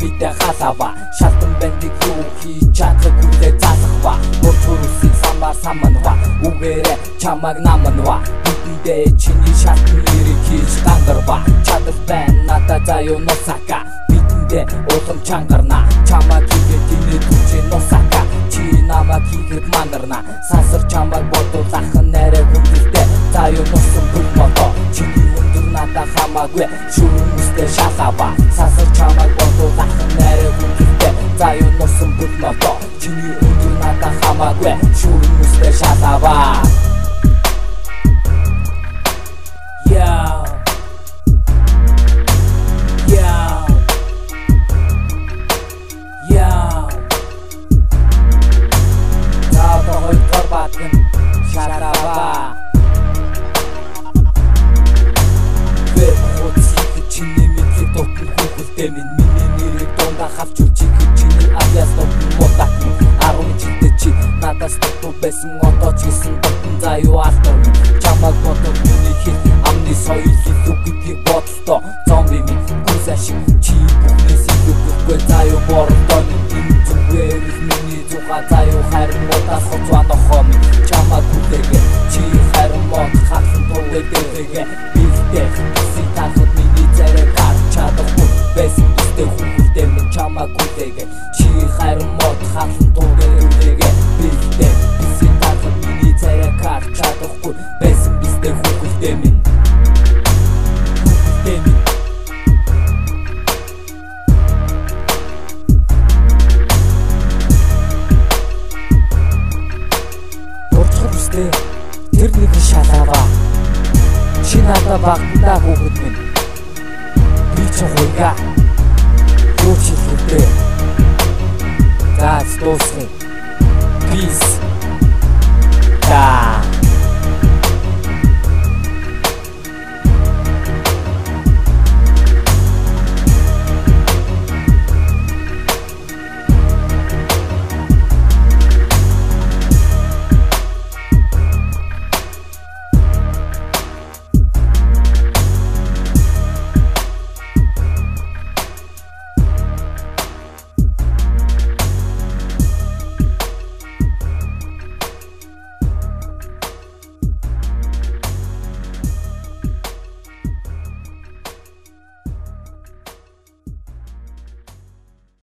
бидэ халава шалтан бэндик юу хийж чадах хүлээ заах ба Мөрчөрөсийг самар саманва. Үгээрэ чамаг наманва. Бидэндээ чиний шалтан нэрийг хийж гандарва чадах байна. Надад заяо носака. Бидэндээ улам чангарна. Чамаг хийгээд тинэ түчээ носака. Чи намайг хийхэд мандарна сансар чамаг бодуулах нэрэ хүндэлтэй. Заяо носон бүх мото надад хамаагүй шүүмэстэй шалава. Сансар чамаг бодуулах нэрэ хүүхэлдээ минь миний нэрийг дундаа хавч үчиг чиний авьяас дотн мутак 10 жилдээ чи надаас дутуу байсан одоо ч гэсэн дотн заяа алтар чамаг бодоод миний хэл амны соёл илүү гэдгийг бодлоо зомби минь гүсэ шиг үстэй хүүхдээ минь хүүхдээ минь Урдхар үстэй тэр нэг шалаава Чи надаа багтандаа хүүхэд минь. Би ч хуйга. Юу ч хэлэхдээ Газ дуусна